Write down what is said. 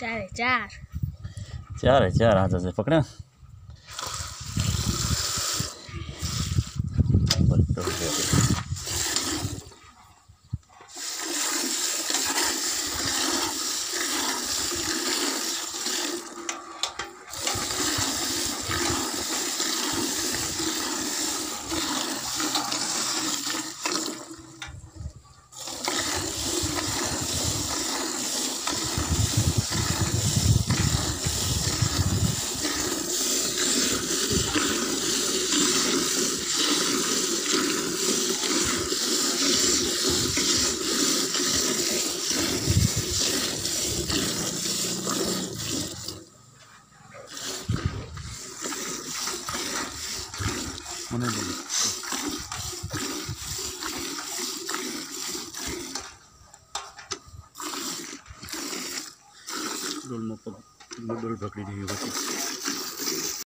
ચારે ચાર. ચારે ચાર હાથ હશે પકડે? બધો છે. મને બોલો ડોલમાં પગ ડોલ પકડી દીધી પછી